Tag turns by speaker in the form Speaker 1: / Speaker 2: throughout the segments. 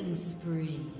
Speaker 1: Killing spree.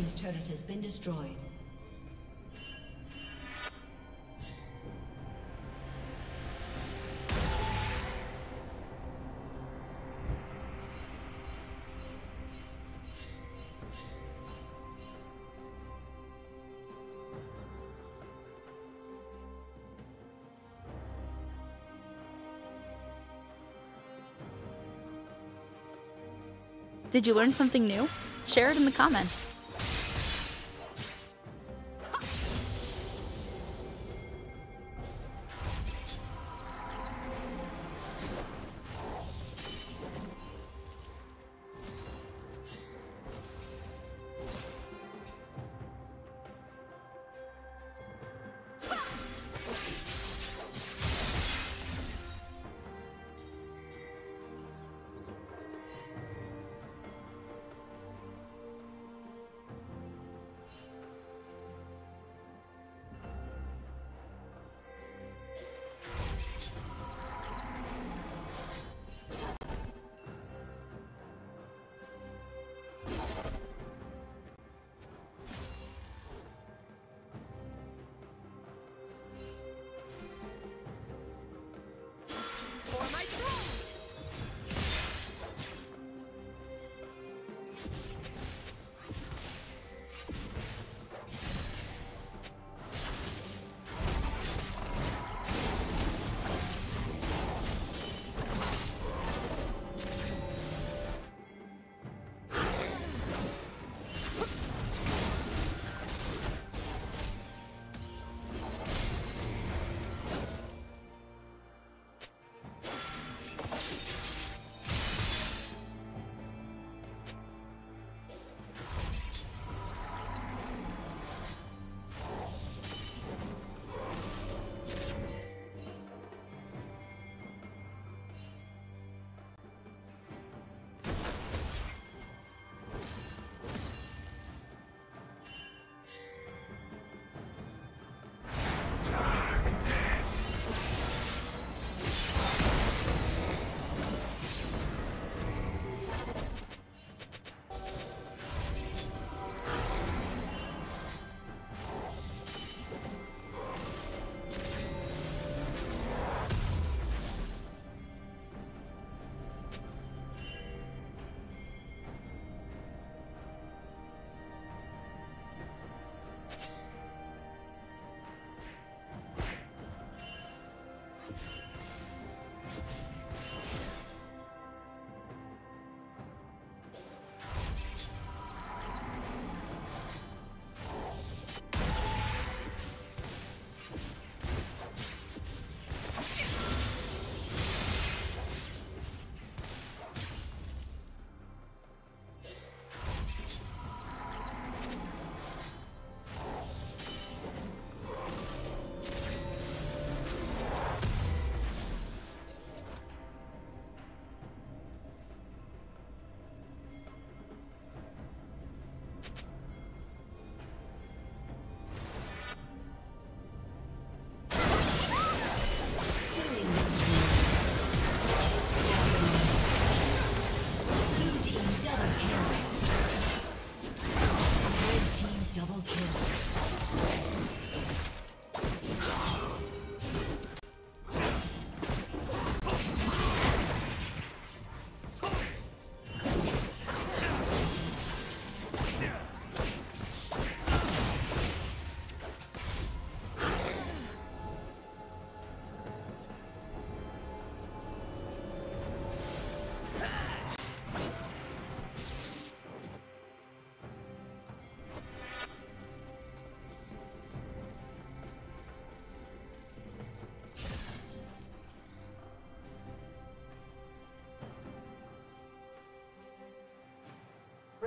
Speaker 1: Team's turret has been destroyed.
Speaker 2: Did you learn something new? Share it in the comments.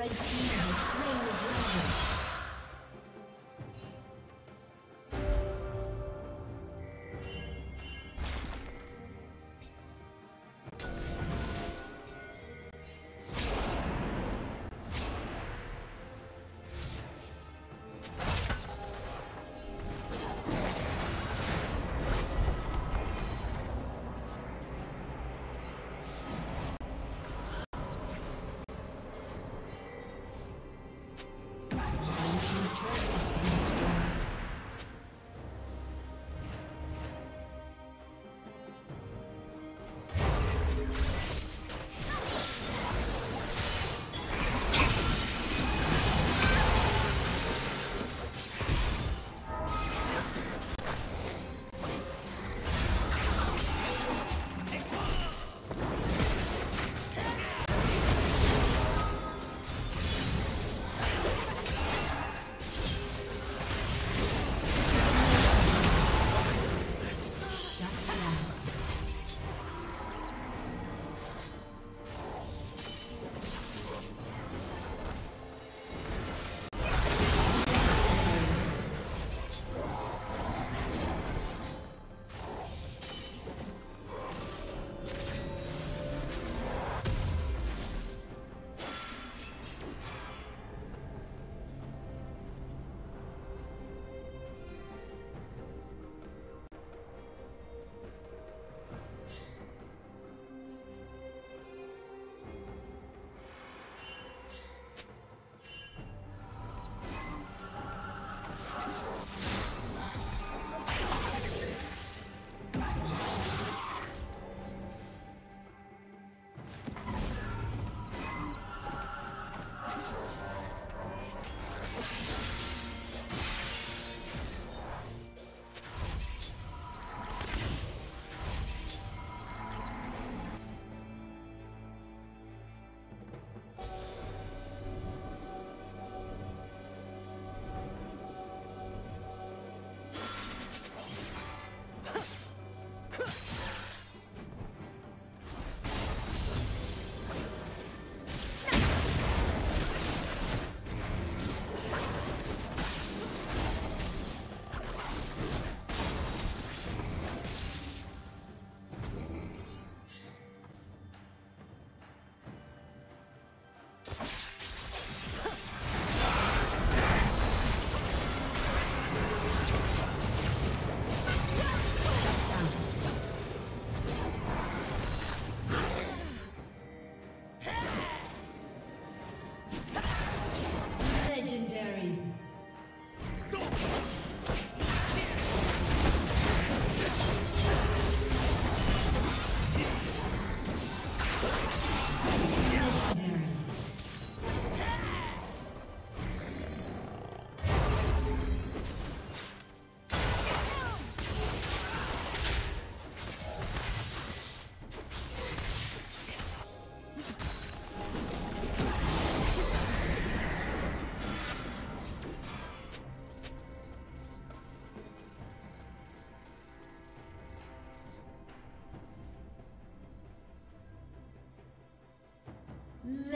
Speaker 1: Red team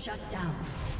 Speaker 1: Shut down.